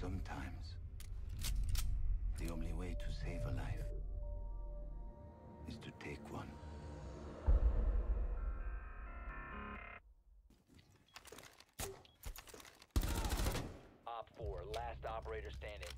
sometimes, the only way to save a life is to take one. Op 4, last operator standing.